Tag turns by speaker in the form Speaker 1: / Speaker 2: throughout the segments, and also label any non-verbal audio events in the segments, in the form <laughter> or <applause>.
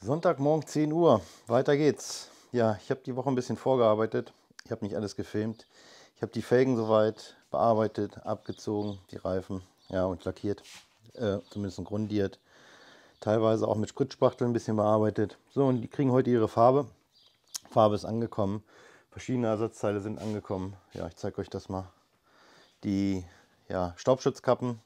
Speaker 1: Sonntagmorgen 10 Uhr, weiter geht's. Ja, ich habe die Woche ein bisschen vorgearbeitet. Ich habe nicht alles gefilmt. Ich habe die Felgen soweit bearbeitet, abgezogen, die Reifen, ja, und lackiert, äh, zumindest grundiert. Teilweise auch mit Spritzspachtel ein bisschen bearbeitet. So, und die kriegen heute ihre Farbe. Farbe ist angekommen. Verschiedene Ersatzteile sind angekommen. Ja, ich zeige euch das mal. Die ja, Staubschutzkappen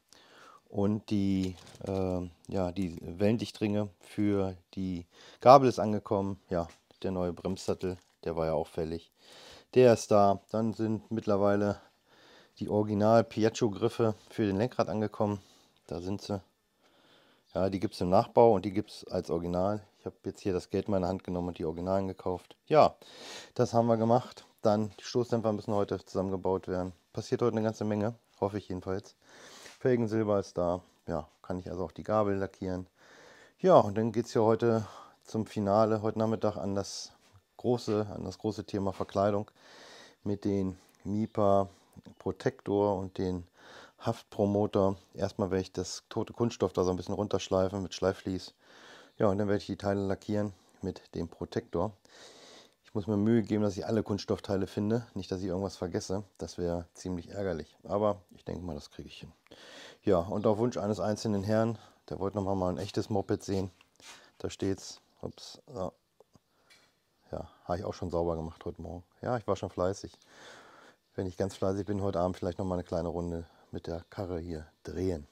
Speaker 1: und die, äh, ja, die Wellendichtringe für die Gabel ist angekommen. Ja, der neue Bremssattel, der war ja auch fällig. Der ist da. Dann sind mittlerweile die Original Piaggio Griffe für den Lenkrad angekommen. Da sind sie. Ja, die gibt es im Nachbau und die gibt es als Original. Ich habe jetzt hier das Geld in meine Hand genommen und die Originalen gekauft. Ja, das haben wir gemacht. Dann die Stoßdämpfer müssen heute zusammengebaut werden. Passiert heute eine ganze Menge, hoffe ich jedenfalls. Felgensilber ist da. Ja, kann ich also auch die Gabel lackieren. Ja, und dann geht es ja heute zum Finale, heute Nachmittag an das große, an das große Thema Verkleidung mit den MIPA Protektor und den Haftpromoter. Erstmal werde ich das tote Kunststoff da so ein bisschen runterschleifen mit Schleifvlies. Ja, und dann werde ich die Teile lackieren mit dem Protektor. Ich muss mir Mühe geben, dass ich alle Kunststoffteile finde. Nicht, dass ich irgendwas vergesse. Das wäre ziemlich ärgerlich. Aber ich denke mal, das kriege ich hin. Ja, und auf Wunsch eines einzelnen Herrn, der wollte noch mal ein echtes Moped sehen. Da steht's. Ups. Ja, ja habe ich auch schon sauber gemacht heute Morgen. Ja, ich war schon fleißig. Wenn ich ganz fleißig bin, heute Abend vielleicht noch mal eine kleine Runde mit der Karre hier drehen.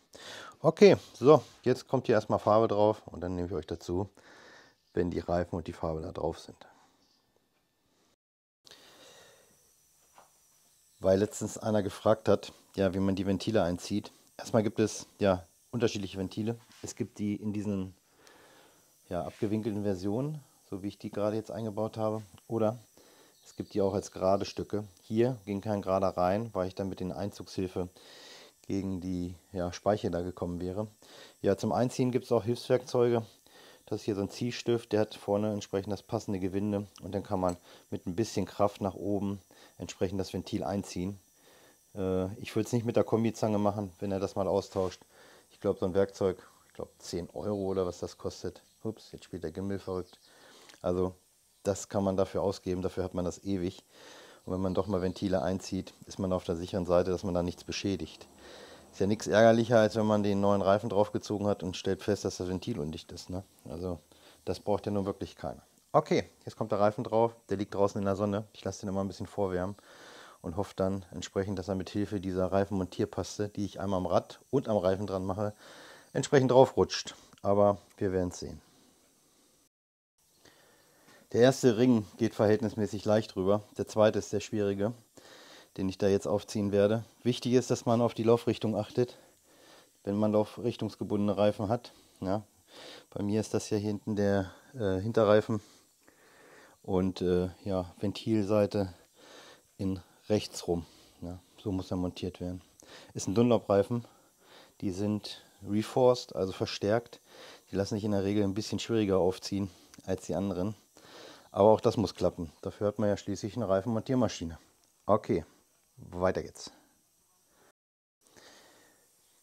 Speaker 1: Okay, so, jetzt kommt hier erstmal Farbe drauf und dann nehme ich euch dazu, wenn die Reifen und die Farbe da drauf sind. Weil letztens einer gefragt hat, ja, wie man die Ventile einzieht. Erstmal gibt es ja unterschiedliche Ventile. Es gibt die in diesen ja, abgewinkelten Versionen, so wie ich die gerade jetzt eingebaut habe. Oder es gibt die auch als gerade Stücke. Hier ging kein gerader rein, weil ich dann mit den Einzugshilfe gegen die ja, Speiche da gekommen wäre. Ja, zum Einziehen gibt es auch Hilfswerkzeuge. Das ist hier so ein Ziehstift, der hat vorne entsprechend das passende Gewinde und dann kann man mit ein bisschen Kraft nach oben entsprechend das Ventil einziehen. Äh, ich würde es nicht mit der Kombizange machen, wenn er das mal austauscht. Ich glaube, so ein Werkzeug, ich glaube 10 Euro oder was das kostet. Ups, jetzt spielt der Gimmel verrückt. Also das kann man dafür ausgeben, dafür hat man das ewig. Und wenn man doch mal Ventile einzieht, ist man auf der sicheren Seite, dass man da nichts beschädigt. Ist ja nichts ärgerlicher, als wenn man den neuen Reifen draufgezogen hat und stellt fest, dass das Ventil undicht ist. Ne? Also das braucht ja nun wirklich keiner. Okay, jetzt kommt der Reifen drauf. Der liegt draußen in der Sonne. Ich lasse den immer ein bisschen vorwärmen und hoffe dann entsprechend, dass er mit Hilfe dieser Reifenmontierpaste, die ich einmal am Rad und am Reifen dran mache, entsprechend drauf rutscht. Aber wir werden es sehen. Der erste Ring geht verhältnismäßig leicht rüber. Der zweite ist der schwierige den ich da jetzt aufziehen werde. Wichtig ist, dass man auf die Laufrichtung achtet, wenn man laufrichtungsgebundene Reifen hat. Ja. Bei mir ist das hier hinten der äh, Hinterreifen und äh, ja, Ventilseite in rechts rum. Ja. So muss er montiert werden. Ist ein Dunlop-Reifen. Die sind reforced, also verstärkt. Die lassen sich in der Regel ein bisschen schwieriger aufziehen als die anderen. Aber auch das muss klappen. Dafür hat man ja schließlich eine Reifenmontiermaschine. Okay weiter geht's.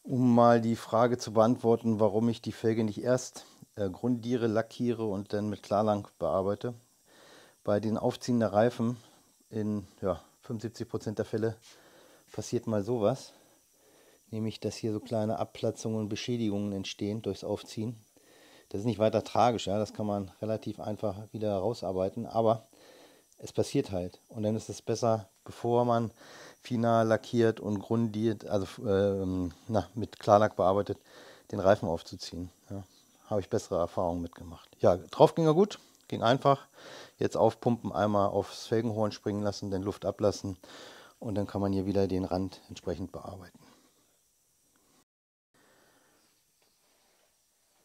Speaker 1: Um mal die Frage zu beantworten, warum ich die Felge nicht erst äh, grundiere, lackiere und dann mit Klarlang bearbeite. Bei den Aufziehen der Reifen in ja, 75% der Fälle passiert mal sowas. Nämlich, dass hier so kleine Abplatzungen und Beschädigungen entstehen durchs Aufziehen. Das ist nicht weiter tragisch, ja, das kann man relativ einfach wieder rausarbeiten, aber es passiert halt. Und dann ist es besser, bevor man final lackiert und grundiert, also ähm, na, mit Klarlack bearbeitet, den Reifen aufzuziehen. Ja, Habe ich bessere Erfahrungen mitgemacht. Ja, drauf ging er gut, ging einfach. Jetzt aufpumpen, einmal aufs Felgenhorn springen lassen, dann Luft ablassen und dann kann man hier wieder den Rand entsprechend bearbeiten.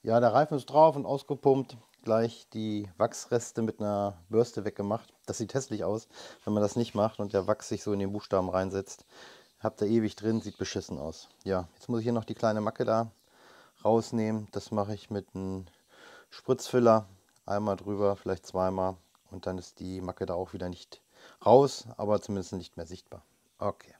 Speaker 1: Ja, der Reifen ist drauf und ausgepumpt gleich die Wachsreste mit einer Bürste weggemacht. Das sieht hässlich aus, wenn man das nicht macht und der Wachs sich so in den Buchstaben reinsetzt. Habt ihr ewig drin, sieht beschissen aus. Ja, jetzt muss ich hier noch die kleine Macke da rausnehmen. Das mache ich mit einem Spritzfüller. Einmal drüber, vielleicht zweimal. Und dann ist die Macke da auch wieder nicht raus, aber zumindest nicht mehr sichtbar. Okay.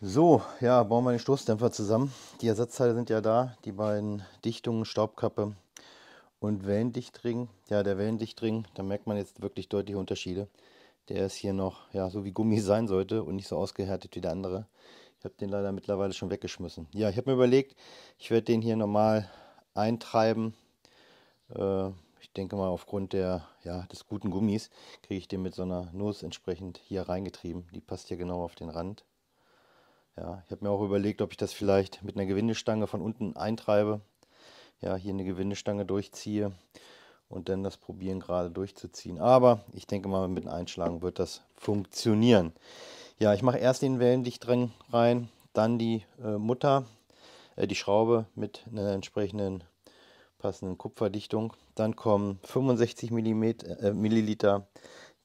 Speaker 1: So, ja, bauen wir den Stoßdämpfer zusammen. Die Ersatzteile sind ja da, die beiden Dichtungen, Staubkappe und Wellendichtring. Ja, der Wellendichtring, da merkt man jetzt wirklich deutliche Unterschiede. Der ist hier noch, ja, so wie Gummi <laughs> sein sollte und nicht so ausgehärtet wie der andere. Ich habe den leider mittlerweile schon weggeschmissen. Ja, ich habe mir überlegt, ich werde den hier normal eintreiben. Äh, ich denke mal, aufgrund der, ja, des guten Gummis kriege ich den mit so einer Nuss entsprechend hier reingetrieben. Die passt hier genau auf den Rand. Ja, ich habe mir auch überlegt, ob ich das vielleicht mit einer Gewindestange von unten eintreibe. Ja, hier eine Gewindestange durchziehe und dann das probieren gerade durchzuziehen. Aber ich denke mal, mit Einschlagen wird das funktionieren. Ja, ich mache erst den Wellendichtring rein, dann die äh, Mutter, äh, die Schraube mit einer entsprechenden passenden Kupferdichtung. Dann kommen 65 mm, äh, Milliliter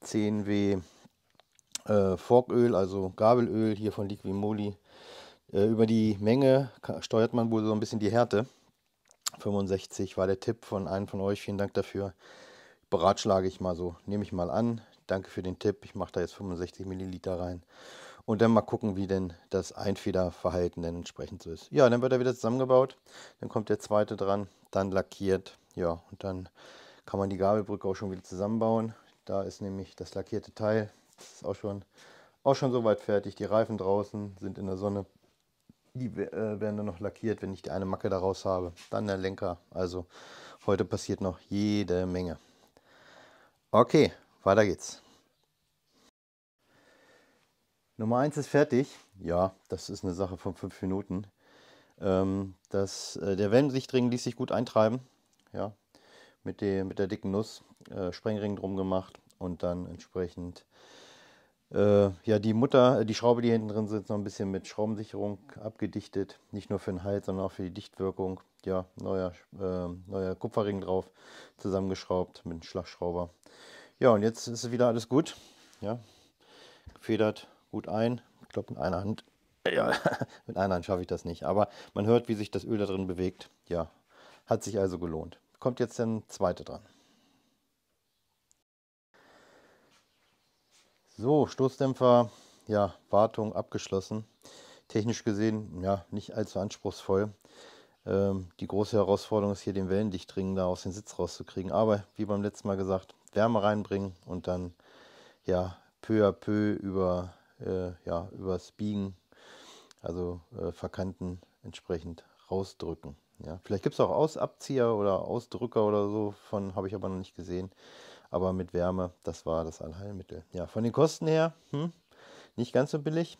Speaker 1: 10W äh, Forköl, also Gabelöl hier von Liquimoli. Äh, über die Menge steuert man wohl so ein bisschen die Härte. 65 war der Tipp von einem von euch. Vielen Dank dafür. Beratschlage ich mal so. Nehme ich mal an. Danke für den Tipp. Ich mache da jetzt 65 Milliliter rein. Und dann mal gucken, wie denn das Einfederverhalten denn entsprechend so ist. Ja, dann wird er wieder zusammengebaut. Dann kommt der zweite dran, dann lackiert. Ja, und dann kann man die Gabelbrücke auch schon wieder zusammenbauen. Da ist nämlich das lackierte Teil. Das ist auch schon, auch schon soweit fertig. Die Reifen draußen sind in der Sonne. Die äh, werden dann noch lackiert, wenn ich die eine Macke daraus habe. Dann der Lenker. Also heute passiert noch jede Menge. Okay, weiter geht's. Nummer 1 ist fertig. Ja, das ist eine Sache von 5 Minuten. Ähm, das, äh, der Wellensichtring ließ sich gut eintreiben. Ja, mit, der, mit der dicken Nuss. Äh, Sprengring drum gemacht und dann entsprechend äh, ja, die Mutter, die Schraube, die hinten drin sitzt, noch ein bisschen mit Schraubensicherung abgedichtet. Nicht nur für den Halt, sondern auch für die Dichtwirkung. Ja, neuer, äh, neuer Kupferring drauf, zusammengeschraubt mit einem Schlagschrauber. Ja, und jetzt ist wieder alles gut. Ja, gefedert gut ein. Ich glaube, mit einer Hand, ja, <laughs> mit einer Hand schaffe ich das nicht. Aber man hört, wie sich das Öl da drin bewegt. Ja, hat sich also gelohnt. Kommt jetzt der zweite dran. So, Stoßdämpfer, ja, Wartung abgeschlossen. Technisch gesehen, ja, nicht allzu anspruchsvoll. Ähm, die große Herausforderung ist hier den Wellendichtring da aus dem Sitz rauszukriegen. Aber wie beim letzten Mal gesagt, Wärme reinbringen und dann ja peu à peu über äh, ja, übers Biegen, also äh, Verkanten entsprechend rausdrücken. Ja. Vielleicht gibt es auch Ausabzieher oder Ausdrücker oder so, von habe ich aber noch nicht gesehen. Aber mit Wärme, das war das Allheilmittel. Ja, von den Kosten her, hm, nicht ganz so billig.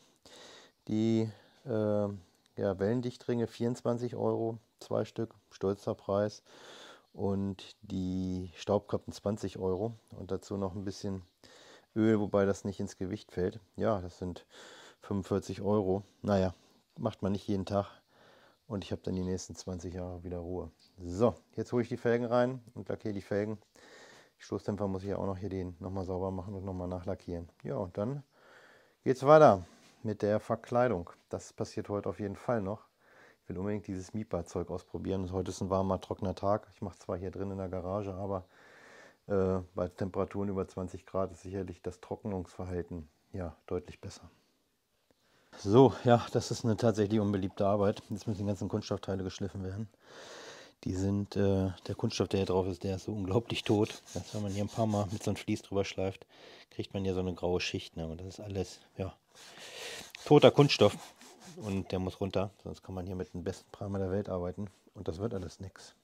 Speaker 1: Die äh, ja, Wellendichtringe 24 Euro, zwei Stück, stolzer Preis. Und die Staubkappen 20 Euro. Und dazu noch ein bisschen Öl, wobei das nicht ins Gewicht fällt. Ja, das sind 45 Euro. Naja, macht man nicht jeden Tag. Und ich habe dann die nächsten 20 Jahre wieder Ruhe. So, jetzt hole ich die Felgen rein und lackiere die Felgen. Stoßdämpfer muss ich ja auch noch hier den nochmal sauber machen und nochmal nachlackieren. Ja, und dann geht es weiter mit der Verkleidung. Das passiert heute auf jeden Fall noch. Ich will unbedingt dieses Mipa-Zeug ausprobieren. Heute ist ein warmer, trockener Tag. Ich mache zwar hier drin in der Garage, aber äh, bei Temperaturen über 20 Grad ist sicherlich das Trocknungsverhalten ja deutlich besser. So, ja, das ist eine tatsächlich unbeliebte Arbeit. Jetzt müssen die ganzen Kunststoffteile geschliffen werden. Die sind, äh, der Kunststoff, der hier drauf ist, der ist so unglaublich tot. Dass, wenn man hier ein paar Mal mit so einem Vlies drüber schleift, kriegt man hier so eine graue Schicht. Ne? Und das ist alles, ja, toter Kunststoff. Und der muss runter, sonst kann man hier mit dem besten Primer der Welt arbeiten. Und das wird alles nichts.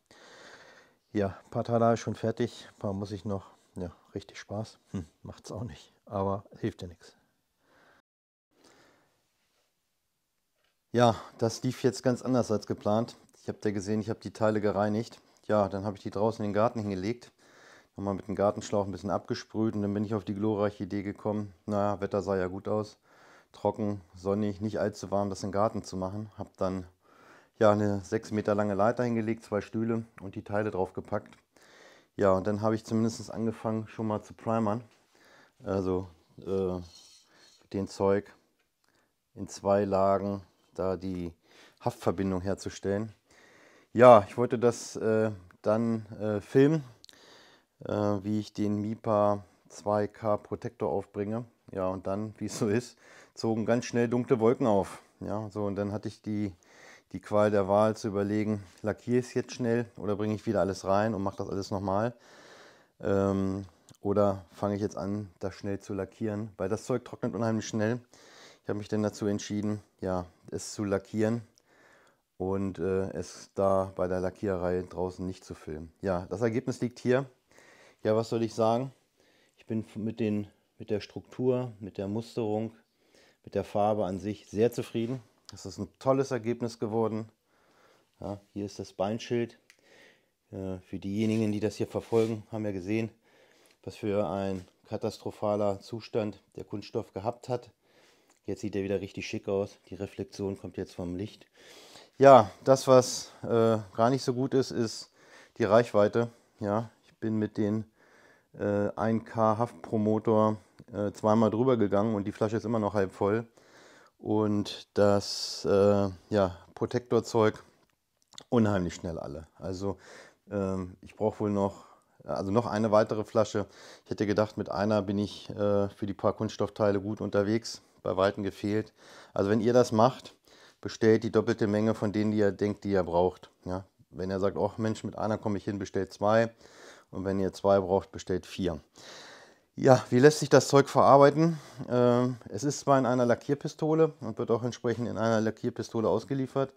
Speaker 1: Ja, ein paar Teile ist schon fertig. Ein paar muss ich noch. Ja, richtig Spaß. Hm, macht's auch nicht. Aber hilft ja nichts. Ja, das lief jetzt ganz anders als geplant. Ich habe da gesehen, ich habe die Teile gereinigt. Ja, dann habe ich die draußen in den Garten hingelegt. Nochmal mit dem Gartenschlauch ein bisschen abgesprüht und dann bin ich auf die glorreiche Idee gekommen. Naja, Wetter sah ja gut aus. Trocken, sonnig, nicht allzu warm, das in den Garten zu machen. Habe dann ja, eine 6 Meter lange Leiter hingelegt, zwei Stühle und die Teile drauf gepackt. Ja, und dann habe ich zumindest angefangen schon mal zu primern. Also äh, den Zeug in zwei Lagen da die Haftverbindung herzustellen. Ja, ich wollte das äh, dann äh, filmen, äh, wie ich den MIPA 2K Protektor aufbringe. Ja, und dann, <laughs> wie es so ist, zogen ganz schnell dunkle Wolken auf. Ja, so und dann hatte ich die, die Qual der Wahl zu überlegen, lackiere ich es jetzt schnell oder bringe ich wieder alles rein und mache das alles nochmal. Ähm, oder fange ich jetzt an, das schnell zu lackieren, weil das Zeug trocknet unheimlich schnell. Ich habe mich dann dazu entschieden, ja, es zu lackieren und äh, es da bei der Lackiererei draußen nicht zu filmen. Ja, das Ergebnis liegt hier. Ja, was soll ich sagen? Ich bin mit, den, mit der Struktur, mit der Musterung, mit der Farbe an sich sehr zufrieden. Das ist ein tolles Ergebnis geworden. Ja, hier ist das Beinschild. Äh, für diejenigen, die das hier verfolgen, haben ja gesehen, was für ein katastrophaler Zustand der Kunststoff gehabt hat. Jetzt sieht er wieder richtig schick aus. Die Reflexion kommt jetzt vom Licht. Ja, das, was äh, gar nicht so gut ist, ist die Reichweite. Ja, ich bin mit den äh, 1K Haftpromotor äh, zweimal drüber gegangen und die Flasche ist immer noch halb voll. Und das äh, ja, Protektorzeug unheimlich schnell alle. Also ähm, ich brauche wohl noch, also noch eine weitere Flasche. Ich hätte gedacht, mit einer bin ich äh, für die paar Kunststoffteile gut unterwegs. Bei Weitem gefehlt. Also wenn ihr das macht, bestellt die doppelte Menge von denen, die ihr denkt, die ihr braucht. Ja? Wenn ihr sagt, oh Mensch, mit einer komme ich hin, bestellt zwei. Und wenn ihr zwei braucht, bestellt vier. Ja, wie lässt sich das Zeug verarbeiten? Ähm, es ist zwar in einer Lackierpistole und wird auch entsprechend in einer Lackierpistole ausgeliefert,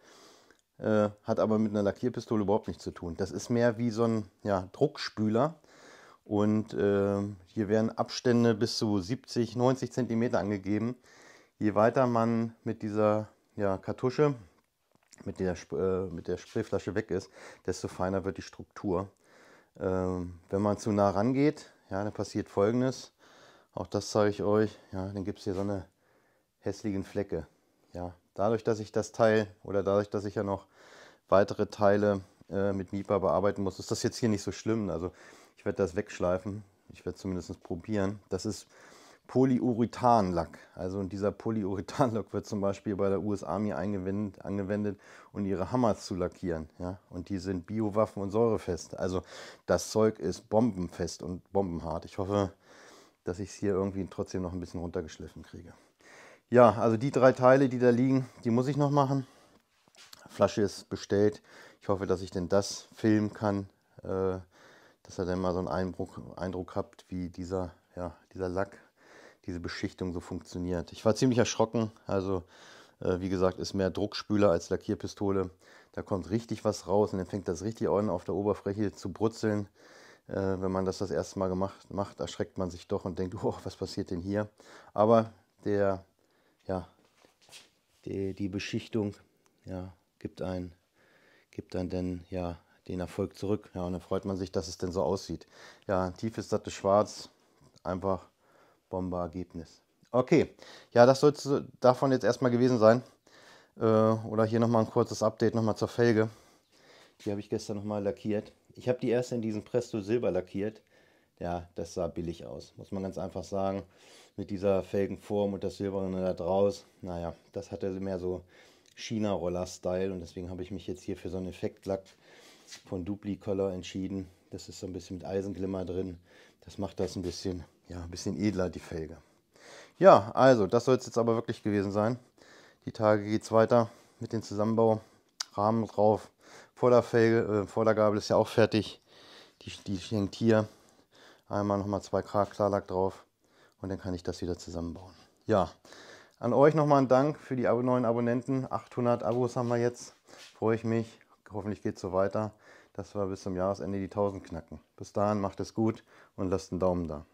Speaker 1: äh, hat aber mit einer Lackierpistole überhaupt nichts zu tun. Das ist mehr wie so ein ja, Druckspüler und äh, hier werden Abstände bis zu 70, 90 cm angegeben. Je weiter man mit dieser ja, Kartusche, mit der, äh, mit der Sprayflasche weg ist, desto feiner wird die Struktur. Ähm, wenn man zu nah rangeht, ja, dann passiert folgendes. Auch das zeige ich euch. Ja, dann gibt es hier so eine hässlichen Flecke. Ja, dadurch, dass ich das Teil oder dadurch, dass ich ja noch weitere Teile äh, mit MIPA bearbeiten muss, ist das jetzt hier nicht so schlimm. Also ich werde das wegschleifen. Ich werde zumindest probieren. Das ist Polyurethanlack. Also dieser Polyurethanlack wird zum Beispiel bei der US Army angewendet, um ihre Hammer zu lackieren. Ja? Und die sind Biowaffen- und säurefest. Also das Zeug ist bombenfest und bombenhart. Ich hoffe, dass ich es hier irgendwie trotzdem noch ein bisschen runtergeschliffen kriege. Ja, also die drei Teile, die da liegen, die muss ich noch machen. Flasche ist bestellt. Ich hoffe, dass ich denn das filmen kann, äh, dass ihr dann mal so einen Eindruck, Eindruck habt, wie dieser, ja, dieser Lack diese Beschichtung so funktioniert. Ich war ziemlich erschrocken. Also, äh, wie gesagt, ist mehr Druckspüler als Lackierpistole. Da kommt richtig was raus und dann fängt das richtig an, auf der Oberfläche zu brutzeln. Äh, wenn man das das erste Mal gemacht macht, erschreckt man sich doch und denkt, oh, was passiert denn hier? Aber der, ja, die, die Beschichtung ja, gibt ein, gibt dann denn, ja, den Erfolg zurück. Ja, und dann freut man sich, dass es denn so aussieht. Ja, tiefes, sattes Schwarz, einfach Bomberergebnis. Okay, ja, das soll es davon jetzt erstmal gewesen sein. Äh, oder hier nochmal ein kurzes Update nochmal zur Felge. Die habe ich gestern nochmal lackiert. Ich habe die erste in diesem Presto Silber lackiert. Ja, das sah billig aus, muss man ganz einfach sagen. Mit dieser Felgenform und das Silberne da draus. Naja, das hatte mehr so China-Roller-Style und deswegen habe ich mich jetzt hier für so einen Effektlack von Dupli Color entschieden. Das ist so ein bisschen mit Eisenglimmer drin. Das macht das ein bisschen ja, ein bisschen edler, die Felge. Ja, also, das soll es jetzt aber wirklich gewesen sein. Die Tage geht es weiter mit dem Zusammenbau. Rahmen drauf. Vorderfelge, äh, Vordergabel ist ja auch fertig. Die, die hängt hier. Einmal nochmal zwei Grad Klarlack drauf. Und dann kann ich das wieder zusammenbauen. Ja, an euch nochmal ein Dank für die neuen Abonnenten. 800 Abos haben wir jetzt. Freue ich mich. Hoffentlich geht es so weiter, dass wir bis zum Jahresende die 1000 knacken. Bis dahin macht es gut und lasst einen Daumen da.